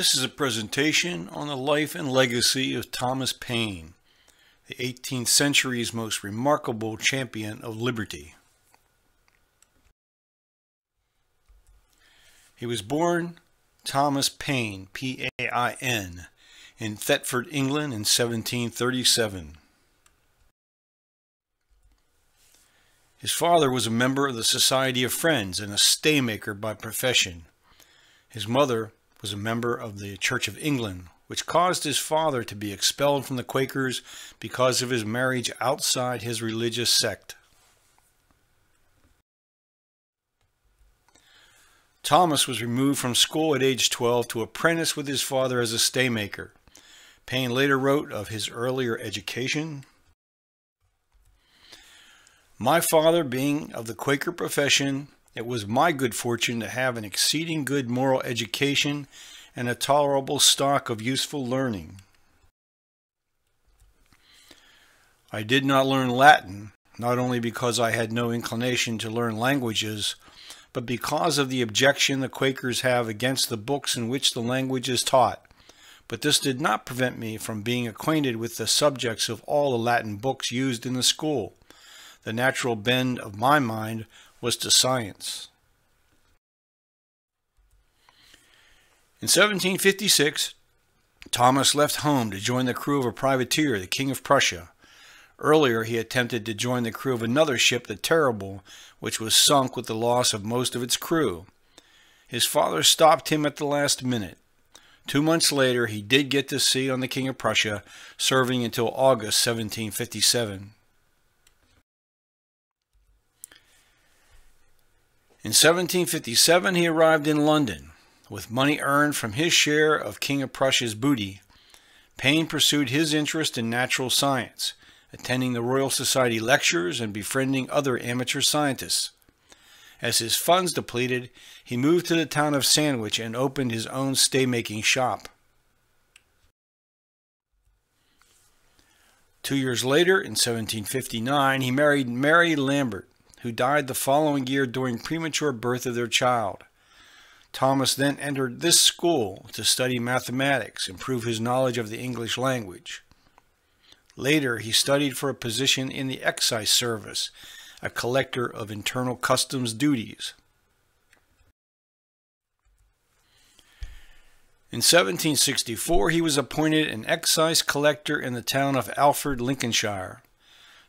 This is a presentation on the life and legacy of Thomas Paine, the 18th century's most remarkable champion of liberty. He was born Thomas Pain, P-A-I-N, in Thetford, England in 1737. His father was a member of the Society of Friends and a staymaker by profession. His mother was a member of the Church of England, which caused his father to be expelled from the Quakers because of his marriage outside his religious sect. Thomas was removed from school at age 12 to apprentice with his father as a staymaker. Paine later wrote of his earlier education my father being of the Quaker profession, it was my good fortune to have an exceeding good moral education and a tolerable stock of useful learning. I did not learn Latin, not only because I had no inclination to learn languages, but because of the objection the Quakers have against the books in which the language is taught. But this did not prevent me from being acquainted with the subjects of all the Latin books used in the school the natural bend of my mind was to science. In 1756, Thomas left home to join the crew of a privateer, the King of Prussia. Earlier, he attempted to join the crew of another ship, the Terrible, which was sunk with the loss of most of its crew. His father stopped him at the last minute. Two months later, he did get to sea on the King of Prussia, serving until August 1757. In 1757 he arrived in London. With money earned from his share of King of Prussia's booty, Paine pursued his interest in natural science, attending the Royal Society lectures and befriending other amateur scientists. As his funds depleted, he moved to the town of Sandwich and opened his own stay-making shop. Two years later, in 1759, he married Mary Lambert, who died the following year during premature birth of their child. Thomas then entered this school to study mathematics, and improve his knowledge of the English language. Later, he studied for a position in the excise service, a collector of internal customs duties. In 1764, he was appointed an excise collector in the town of Alford, Lincolnshire.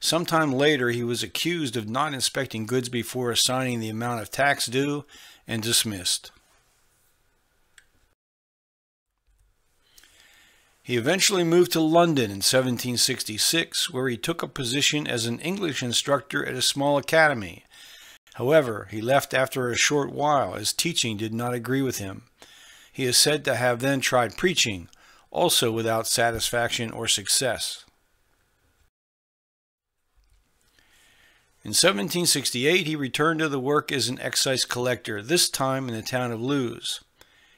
Sometime later, he was accused of not inspecting goods before assigning the amount of tax due and dismissed. He eventually moved to London in 1766, where he took a position as an English instructor at a small academy. However, he left after a short while, as teaching did not agree with him. He is said to have then tried preaching, also without satisfaction or success. In 1768, he returned to the work as an excise collector, this time in the town of Lewes.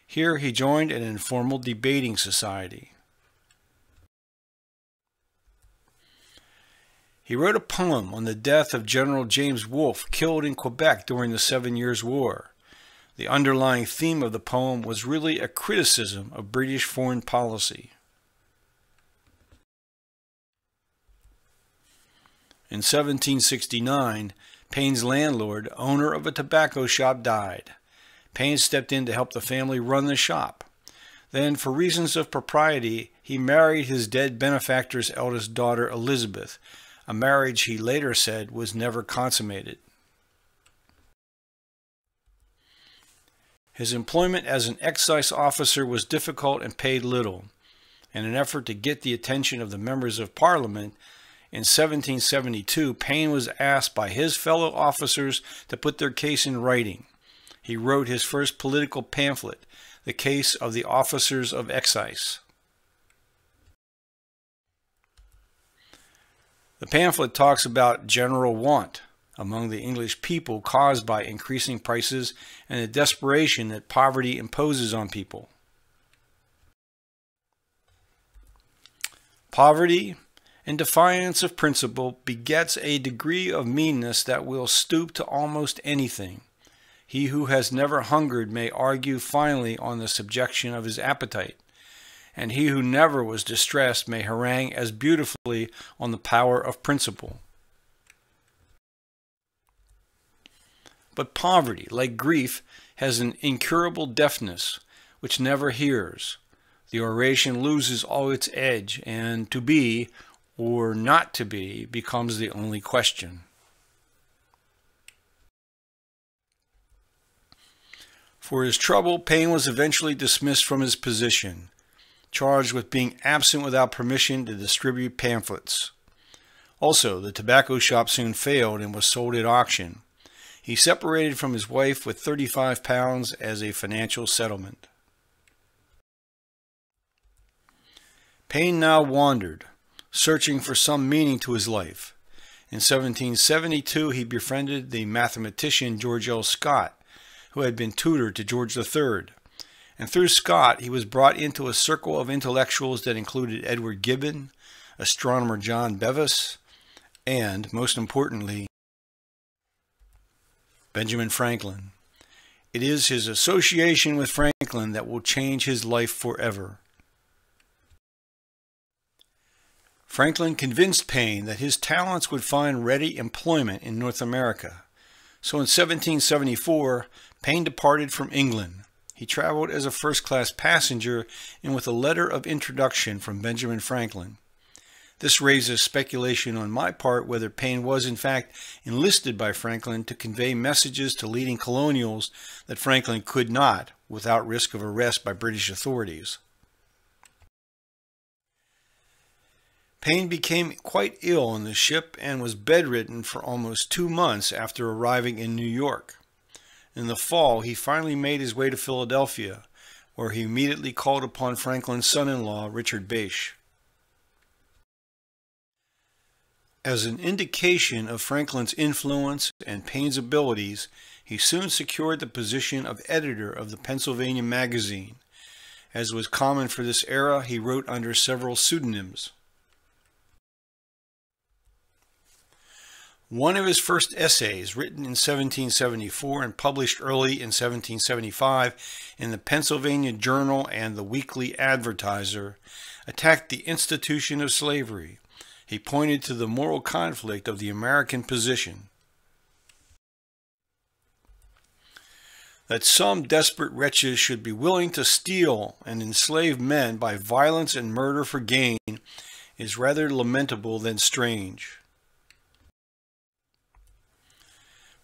Here he joined an informal debating society. He wrote a poem on the death of General James Wolfe, killed in Quebec during the Seven Years' War. The underlying theme of the poem was really a criticism of British foreign policy. In 1769, Paine's landlord, owner of a tobacco shop, died. Paine stepped in to help the family run the shop. Then, for reasons of propriety, he married his dead benefactor's eldest daughter, Elizabeth, a marriage he later said was never consummated. His employment as an excise officer was difficult and paid little. In an effort to get the attention of the members of Parliament, in 1772, Paine was asked by his fellow officers to put their case in writing. He wrote his first political pamphlet, The Case of the Officers of Excise. The pamphlet talks about general want among the English people caused by increasing prices and the desperation that poverty imposes on people. Poverty in defiance of principle, begets a degree of meanness that will stoop to almost anything. He who has never hungered may argue finally on the subjection of his appetite, and he who never was distressed may harangue as beautifully on the power of principle. But poverty, like grief, has an incurable deafness which never hears. The oration loses all its edge, and to be or not to be becomes the only question. For his trouble, Paine was eventually dismissed from his position, charged with being absent without permission to distribute pamphlets. Also, the tobacco shop soon failed and was sold at auction. He separated from his wife with 35 pounds as a financial settlement. Paine now wandered, searching for some meaning to his life. In 1772, he befriended the mathematician George L. Scott, who had been tutor to George III. And through Scott, he was brought into a circle of intellectuals that included Edward Gibbon, astronomer John Bevis, and, most importantly, Benjamin Franklin. It is his association with Franklin that will change his life forever. Franklin convinced Paine that his talents would find ready employment in North America. So in 1774, Paine departed from England. He traveled as a first class passenger and with a letter of introduction from Benjamin Franklin. This raises speculation on my part whether Paine was in fact enlisted by Franklin to convey messages to leading colonials that Franklin could not without risk of arrest by British authorities. Paine became quite ill on the ship and was bedridden for almost two months after arriving in New York. In the fall, he finally made his way to Philadelphia, where he immediately called upon Franklin's son-in-law, Richard Bache. As an indication of Franklin's influence and Paine's abilities, he soon secured the position of editor of the Pennsylvania Magazine. As was common for this era, he wrote under several pseudonyms. One of his first essays, written in 1774 and published early in 1775 in the Pennsylvania Journal and the Weekly Advertiser, attacked the institution of slavery he pointed to the moral conflict of the American position. That some desperate wretches should be willing to steal and enslave men by violence and murder for gain is rather lamentable than strange.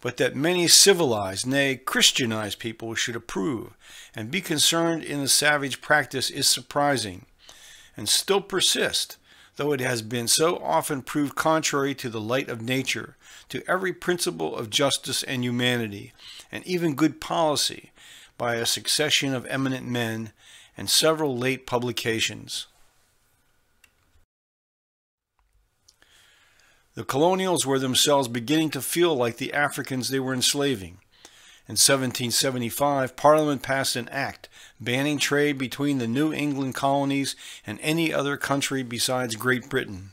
But that many civilized, nay, Christianized people should approve and be concerned in the savage practice is surprising, and still persist though it has been so often proved contrary to the light of nature, to every principle of justice and humanity, and even good policy, by a succession of eminent men and several late publications. The colonials were themselves beginning to feel like the Africans they were enslaving. In 1775, Parliament passed an act banning trade between the New England colonies and any other country besides Great Britain.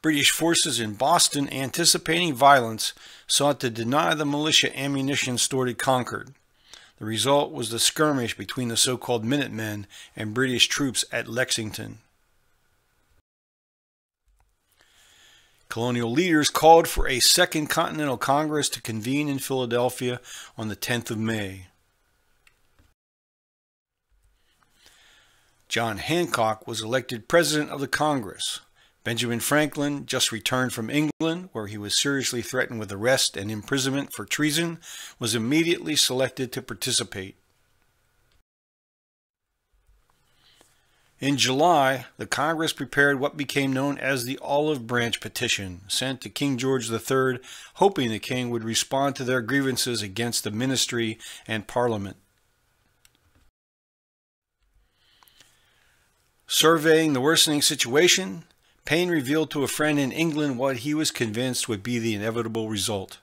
British forces in Boston, anticipating violence, sought to deny the militia ammunition stored at Concord. The result was the skirmish between the so-called Minutemen and British troops at Lexington. Colonial leaders called for a Second Continental Congress to convene in Philadelphia on the 10th of May. John Hancock was elected President of the Congress. Benjamin Franklin, just returned from England, where he was seriously threatened with arrest and imprisonment for treason, was immediately selected to participate. In July, the Congress prepared what became known as the Olive Branch Petition, sent to King George III, hoping the king would respond to their grievances against the ministry and parliament. Surveying the worsening situation, Paine revealed to a friend in England what he was convinced would be the inevitable result.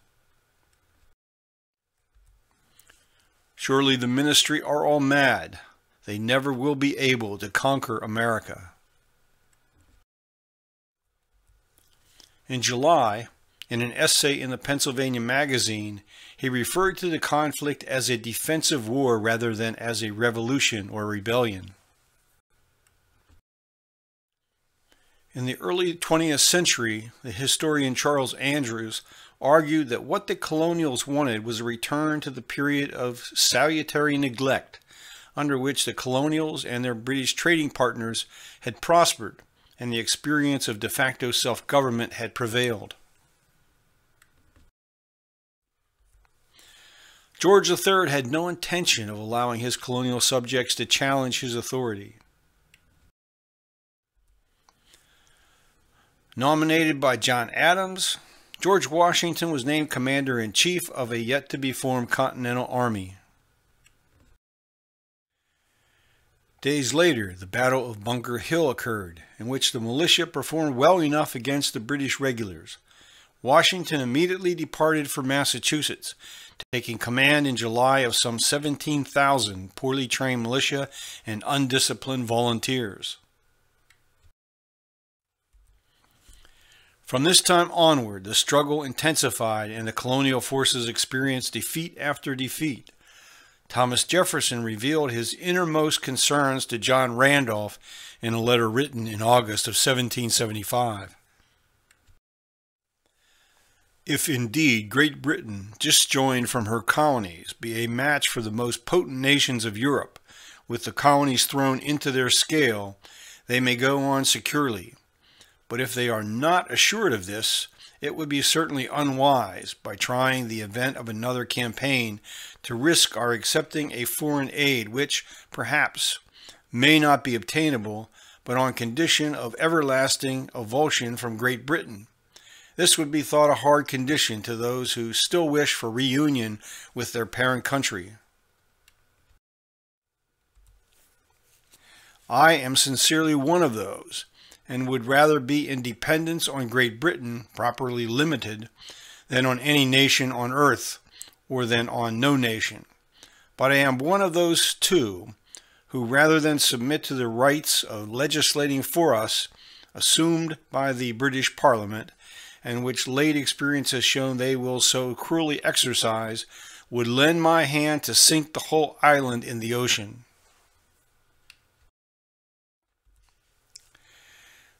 Surely the ministry are all mad, they never will be able to conquer America. In July, In an essay in the Pennsylvania Magazine, he referred to the conflict as a defensive war rather than as a revolution or rebellion. In the early 20th century, the historian Charles Andrews argued that what the colonials wanted was a return to the period of salutary neglect, under which the colonials and their British trading partners had prospered and the experience of de facto self-government had prevailed. George III had no intention of allowing his colonial subjects to challenge his authority. Nominated by John Adams, George Washington was named Commander-in-Chief of a yet-to-be-formed Continental Army. Days later, the Battle of Bunker Hill occurred, in which the militia performed well enough against the British regulars. Washington immediately departed for Massachusetts, taking command in July of some 17,000 poorly trained militia and undisciplined volunteers. From this time onward, the struggle intensified and the colonial forces experienced defeat after defeat. Thomas Jefferson revealed his innermost concerns to John Randolph in a letter written in August of 1775. If indeed Great Britain, disjoined from her colonies, be a match for the most potent nations of Europe, with the colonies thrown into their scale, they may go on securely. But if they are not assured of this, it would be certainly unwise, by trying the event of another campaign, to risk our accepting a foreign aid which, perhaps, may not be obtainable, but on condition of everlasting avulsion from Great Britain. This would be thought a hard condition to those who still wish for reunion with their parent country. I am sincerely one of those, and would rather be in dependence on Great Britain, properly limited, than on any nation on earth, or than on no nation. But I am one of those two who, rather than submit to the rights of legislating for us, assumed by the British Parliament, and which late experience has shown they will so cruelly exercise, would lend my hand to sink the whole island in the ocean.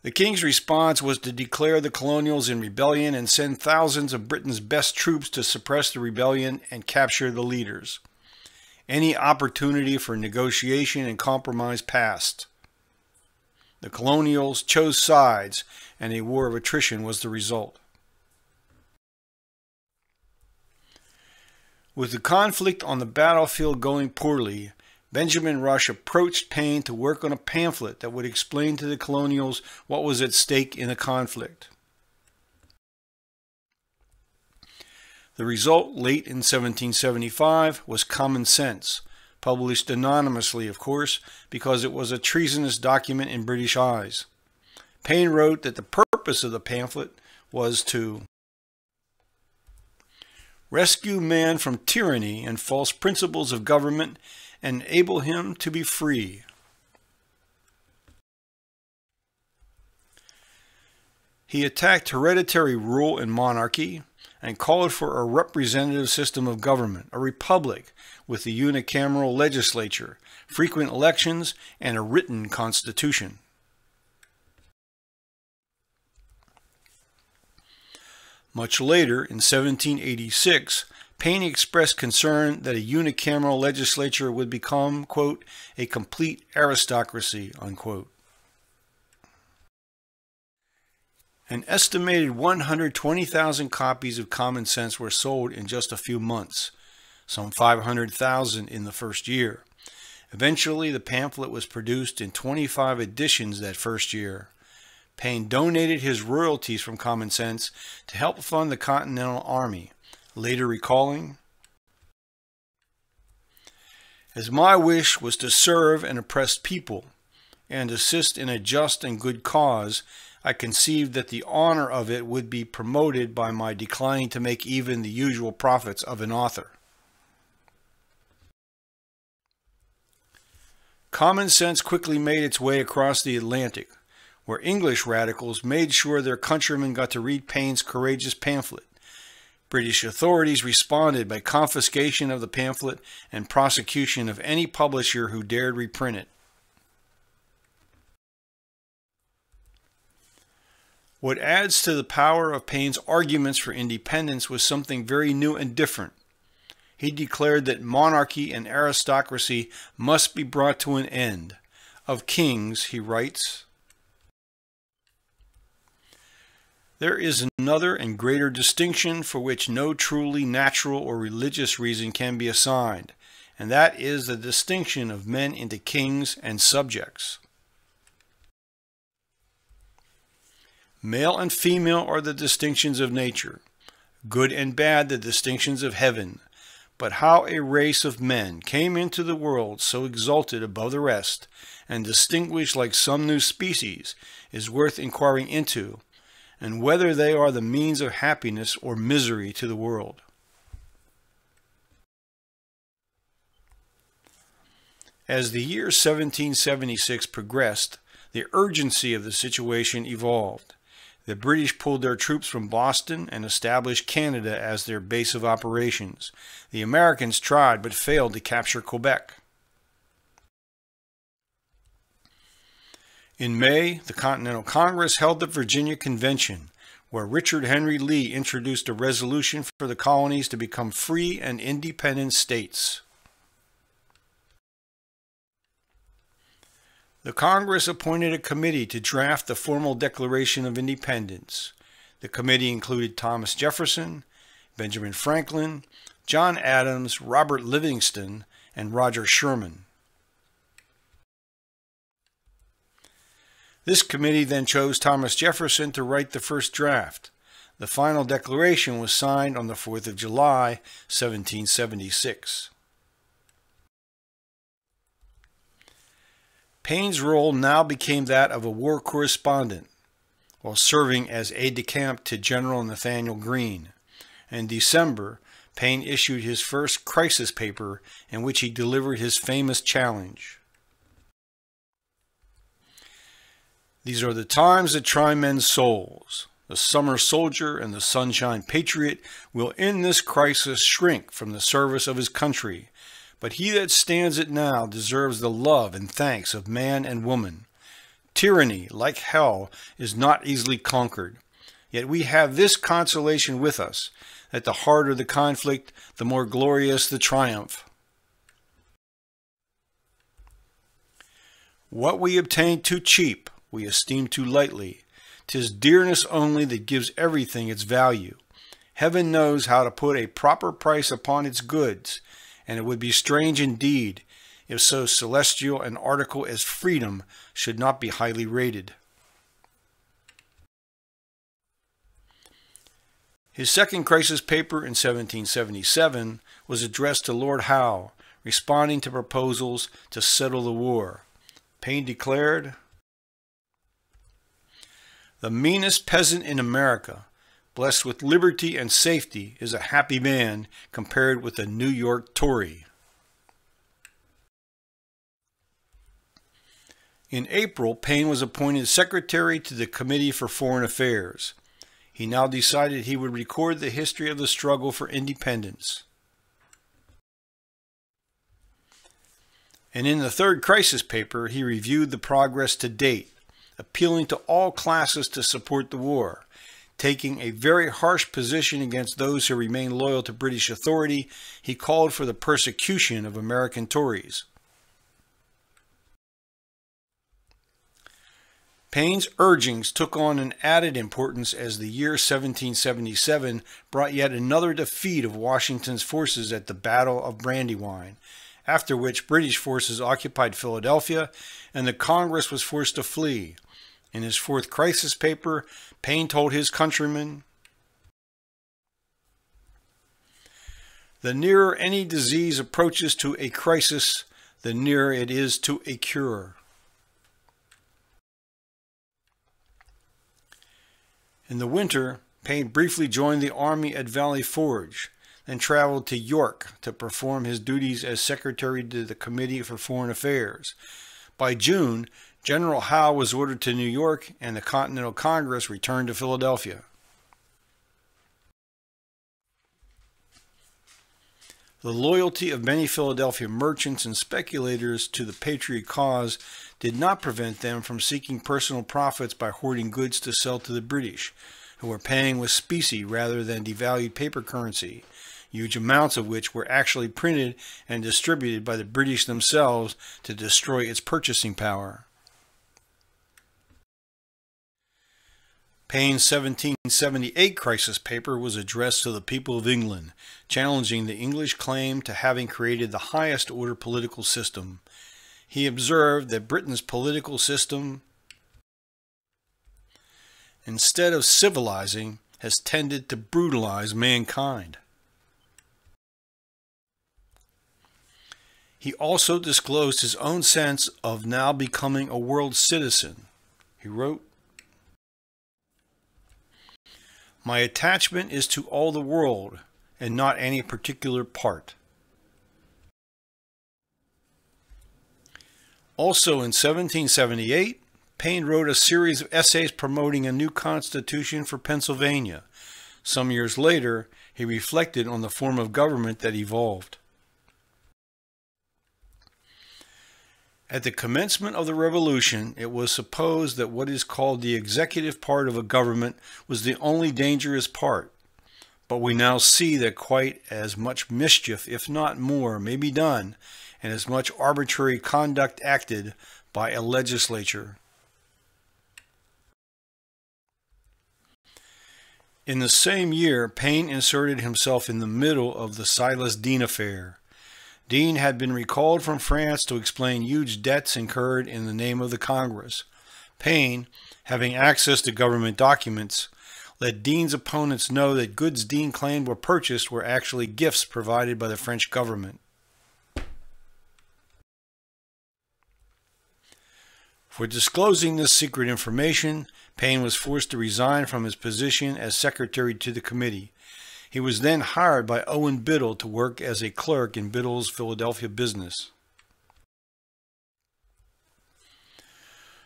The king's response was to declare the colonials in rebellion and send thousands of Britain's best troops to suppress the rebellion and capture the leaders. Any opportunity for negotiation and compromise passed. The colonials chose sides, and a war of attrition was the result. With the conflict on the battlefield going poorly, Benjamin Rush approached Paine to work on a pamphlet that would explain to the colonials what was at stake in the conflict. The result, late in 1775, was Common Sense, published anonymously, of course, because it was a treasonous document in British eyes. Paine wrote that the purpose of the pamphlet was to rescue man from tyranny and false principles of government enable him to be free. He attacked hereditary rule and monarchy and called for a representative system of government, a republic with a unicameral legislature, frequent elections, and a written constitution. Much later, in 1786, Paine expressed concern that a unicameral legislature would become, quote, a complete aristocracy, unquote. An estimated 120,000 copies of Common Sense were sold in just a few months, some 500,000 in the first year. Eventually, the pamphlet was produced in 25 editions that first year. Paine donated his royalties from Common Sense to help fund the Continental Army later recalling, As my wish was to serve an oppressed people and assist in a just and good cause, I conceived that the honor of it would be promoted by my declining to make even the usual profits of an author. Common sense quickly made its way across the Atlantic, where English radicals made sure their countrymen got to read Paine's courageous pamphlet. British authorities responded by confiscation of the pamphlet and prosecution of any publisher who dared reprint it. What adds to the power of Paine's arguments for independence was something very new and different. He declared that monarchy and aristocracy must be brought to an end. Of kings, he writes, There is another and greater distinction for which no truly natural or religious reason can be assigned, and that is the distinction of men into kings and subjects. Male and female are the distinctions of nature, good and bad the distinctions of heaven. But how a race of men came into the world so exalted above the rest, and distinguished like some new species, is worth inquiring into, and whether they are the means of happiness or misery to the world. As the year 1776 progressed, the urgency of the situation evolved. The British pulled their troops from Boston and established Canada as their base of operations. The Americans tried but failed to capture Quebec. In May, the Continental Congress held the Virginia Convention, where Richard Henry Lee introduced a resolution for the colonies to become free and independent states. The Congress appointed a committee to draft the formal Declaration of Independence. The committee included Thomas Jefferson, Benjamin Franklin, John Adams, Robert Livingston, and Roger Sherman. This committee then chose Thomas Jefferson to write the first draft. The final declaration was signed on the 4th of July, 1776. Paine's role now became that of a war correspondent while serving as aide-de-camp to General Nathanael Greene. In December, Paine issued his first crisis paper in which he delivered his famous challenge. These are the times that try men's souls. The summer soldier and the sunshine patriot will in this crisis shrink from the service of his country but he that stands it now deserves the love and thanks of man and woman. Tyranny, like hell, is not easily conquered. Yet we have this consolation with us, that the harder the conflict, the more glorious the triumph. What we obtain too cheap, we esteem too lightly. Tis dearness only that gives everything its value. Heaven knows how to put a proper price upon its goods, and it would be strange indeed if so celestial an article as freedom should not be highly rated. His second crisis paper in 1777 was addressed to Lord Howe, responding to proposals to settle the war. Paine declared, The meanest peasant in America blessed with liberty and safety, is a happy man compared with a New York Tory. In April, Paine was appointed secretary to the Committee for Foreign Affairs. He now decided he would record the history of the struggle for independence. And in the third crisis paper, he reviewed the progress to date, appealing to all classes to support the war taking a very harsh position against those who remained loyal to British authority, he called for the persecution of American Tories. Paine's urgings took on an added importance as the year 1777 brought yet another defeat of Washington's forces at the Battle of Brandywine, after which British forces occupied Philadelphia and the Congress was forced to flee. In his fourth crisis paper, Paine told his countrymen, The nearer any disease approaches to a crisis, the nearer it is to a cure. In the winter, Paine briefly joined the army at Valley Forge, then traveled to York to perform his duties as secretary to the Committee for Foreign Affairs. By June, General Howe was ordered to New York and the Continental Congress returned to Philadelphia. The loyalty of many Philadelphia merchants and speculators to the Patriot cause did not prevent them from seeking personal profits by hoarding goods to sell to the British, who were paying with specie rather than devalued paper currency, huge amounts of which were actually printed and distributed by the British themselves to destroy its purchasing power. Paine's 1778 crisis paper was addressed to the people of England, challenging the English claim to having created the highest order political system. He observed that Britain's political system, instead of civilizing, has tended to brutalize mankind. He also disclosed his own sense of now becoming a world citizen. He wrote, My attachment is to all the world and not any particular part. Also in 1778, Paine wrote a series of essays promoting a new constitution for Pennsylvania. Some years later, he reflected on the form of government that evolved. At the commencement of the Revolution, it was supposed that what is called the executive part of a government was the only dangerous part. But we now see that quite as much mischief, if not more, may be done, and as much arbitrary conduct acted by a legislature. In the same year, Paine inserted himself in the middle of the Silas Deane affair. Deane had been recalled from France to explain huge debts incurred in the name of the Congress. Paine, having access to government documents, let Deane's opponents know that goods Deane claimed were purchased were actually gifts provided by the French government. For disclosing this secret information, Paine was forced to resign from his position as secretary to the committee. He was then hired by Owen Biddle to work as a clerk in Biddle's Philadelphia business.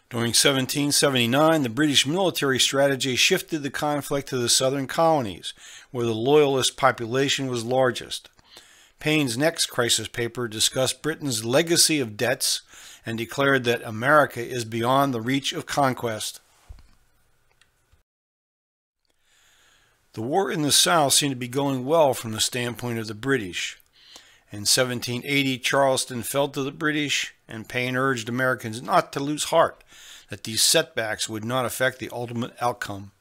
During 1779, the British military strategy shifted the conflict to the southern colonies, where the Loyalist population was largest. Paine's next crisis paper discussed Britain's legacy of debts and declared that America is beyond the reach of conquest. The war in the South seemed to be going well from the standpoint of the British. In 1780, Charleston fell to the British, and Paine urged Americans not to lose heart, that these setbacks would not affect the ultimate outcome.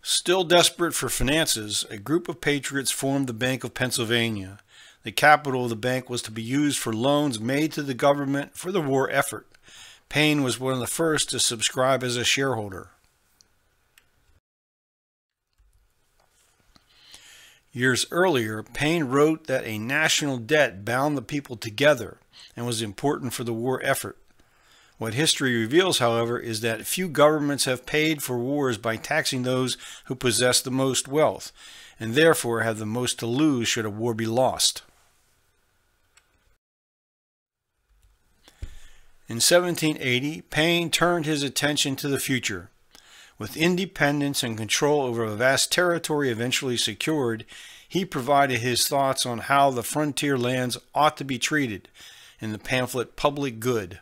Still desperate for finances, a group of patriots formed the Bank of Pennsylvania. The capital of the bank was to be used for loans made to the government for the war effort. Paine was one of the first to subscribe as a shareholder. Years earlier, Paine wrote that a national debt bound the people together and was important for the war effort. What history reveals, however, is that few governments have paid for wars by taxing those who possess the most wealth, and therefore have the most to lose should a war be lost. In 1780, Paine turned his attention to the future. With independence and control over a vast territory eventually secured, he provided his thoughts on how the frontier lands ought to be treated in the pamphlet Public Good.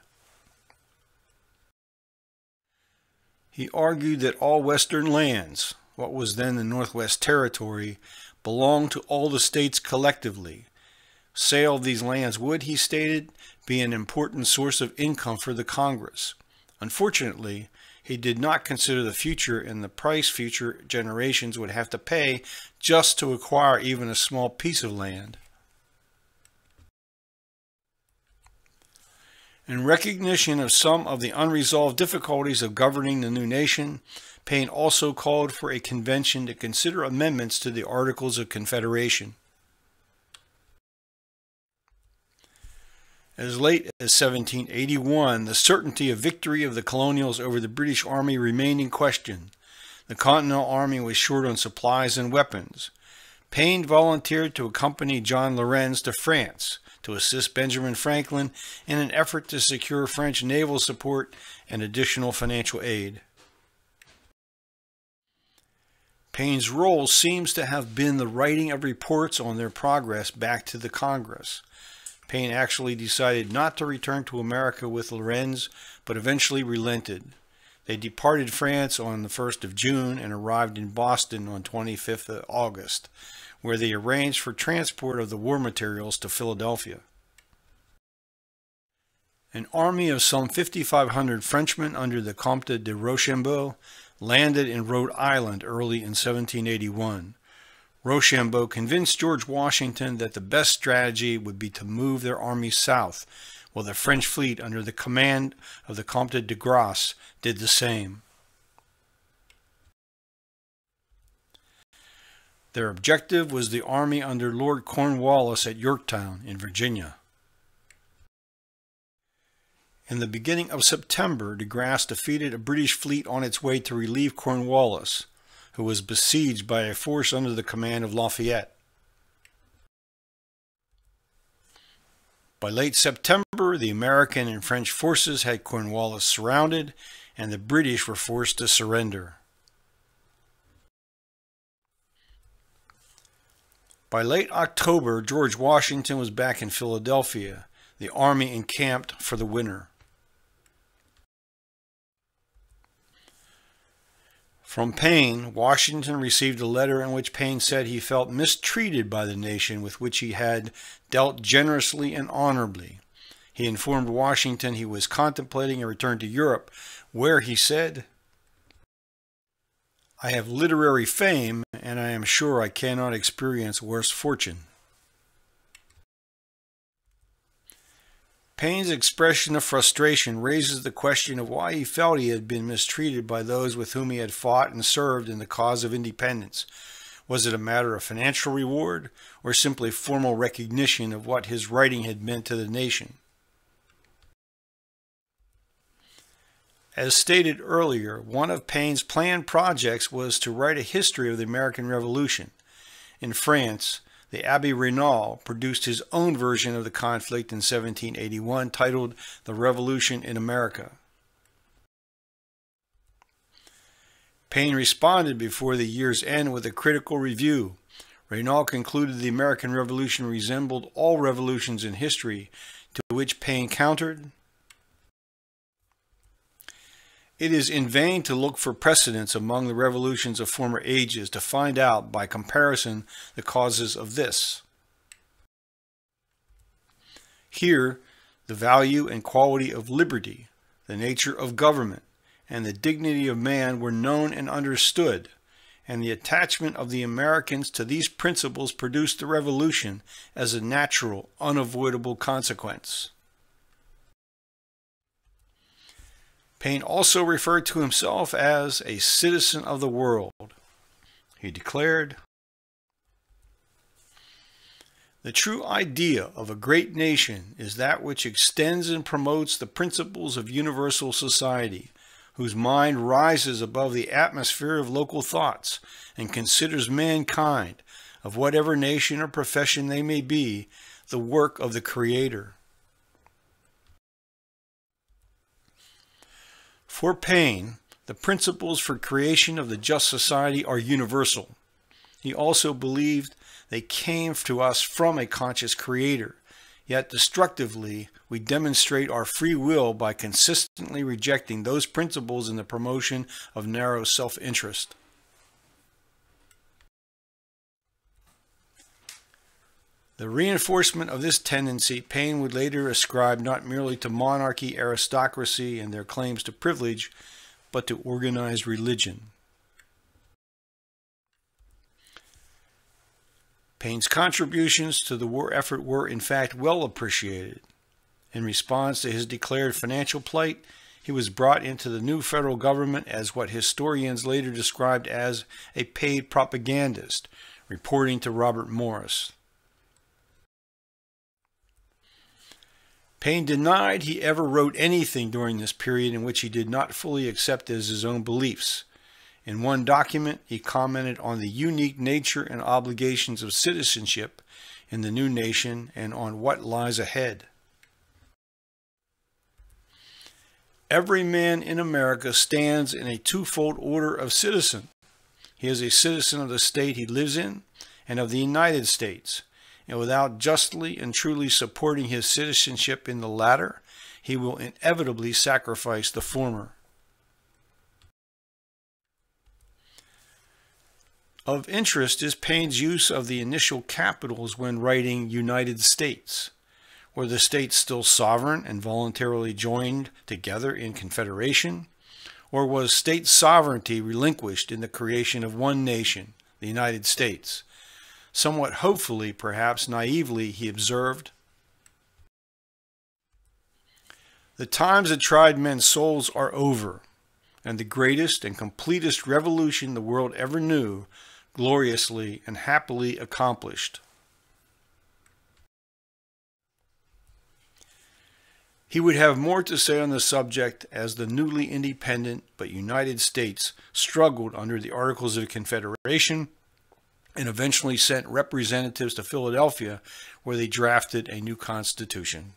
He argued that all western lands, what was then the Northwest Territory, belonged to all the states collectively. Sale of these lands would, he stated, be an important source of income for the Congress. Unfortunately, he did not consider the future and the price future generations would have to pay just to acquire even a small piece of land. In recognition of some of the unresolved difficulties of governing the new nation, Paine also called for a convention to consider amendments to the Articles of Confederation. As late as 1781, the certainty of victory of the colonials over the British Army remained in question. The Continental Army was short on supplies and weapons. Paine volunteered to accompany John Laurens to France to assist Benjamin Franklin in an effort to secure French naval support and additional financial aid. Paine's role seems to have been the writing of reports on their progress back to the Congress. Paine actually decided not to return to America with Laurens, but eventually relented. They departed France on the 1st of June and arrived in Boston on 25th of August, where they arranged for transport of the war materials to Philadelphia. An army of some 5,500 Frenchmen under the Comte de Rochambeau landed in Rhode Island early in 1781. Rochambeau convinced George Washington that the best strategy would be to move their army south, while the French fleet under the command of the Comte de Grasse did the same. Their objective was the army under Lord Cornwallis at Yorktown in Virginia. In the beginning of September, de Grasse defeated a British fleet on its way to relieve Cornwallis, who was besieged by a force under the command of Lafayette. By late September, the American and French forces had Cornwallis surrounded, and the British were forced to surrender. By late October, George Washington was back in Philadelphia, the army encamped for the winter. From Paine, Washington received a letter in which Paine said he felt mistreated by the nation with which he had dealt generously and honorably. He informed Washington he was contemplating a return to Europe, where he said, I have literary fame, and I am sure I cannot experience worse fortune. Paine's expression of frustration raises the question of why he felt he had been mistreated by those with whom he had fought and served in the cause of independence. Was it a matter of financial reward or simply formal recognition of what his writing had meant to the nation? As stated earlier, one of Paine's planned projects was to write a history of the American Revolution. In France, the Abbe Raynal produced his own version of the conflict in 1781 titled The Revolution in America. Paine responded before the year's end with a critical review. Raynal concluded the American Revolution resembled all revolutions in history, to which Paine countered, it is in vain to look for precedents among the revolutions of former ages to find out by comparison the causes of this. Here, the value and quality of liberty, the nature of government, and the dignity of man were known and understood, and the attachment of the Americans to these principles produced the revolution as a natural, unavoidable consequence. Paine also referred to himself as a citizen of the world. He declared, The true idea of a great nation is that which extends and promotes the principles of universal society, whose mind rises above the atmosphere of local thoughts and considers mankind, of whatever nation or profession they may be, the work of the Creator. For Paine, the principles for creation of the just society are universal. He also believed they came to us from a conscious creator. Yet destructively, we demonstrate our free will by consistently rejecting those principles in the promotion of narrow self-interest. The reinforcement of this tendency Paine would later ascribe not merely to monarchy, aristocracy, and their claims to privilege, but to organized religion. Paine's contributions to the war effort were, in fact, well appreciated. In response to his declared financial plight, he was brought into the new federal government as what historians later described as a paid propagandist, reporting to Robert Morris. Paine denied he ever wrote anything during this period in which he did not fully accept as his own beliefs. In one document, he commented on the unique nature and obligations of citizenship in the new nation and on what lies ahead. Every man in America stands in a twofold order of citizen. He is a citizen of the state he lives in and of the United States, and without justly and truly supporting his citizenship in the latter, he will inevitably sacrifice the former. Of interest is Paine's use of the initial capitals when writing United States. Were the states still sovereign and voluntarily joined together in confederation? Or was state sovereignty relinquished in the creation of one nation, the United States? Somewhat hopefully, perhaps naively, he observed, The times that tried men's souls are over, and the greatest and completest revolution the world ever knew gloriously and happily accomplished. He would have more to say on the subject as the newly independent but United States struggled under the Articles of Confederation and eventually sent representatives to Philadelphia where they drafted a new constitution.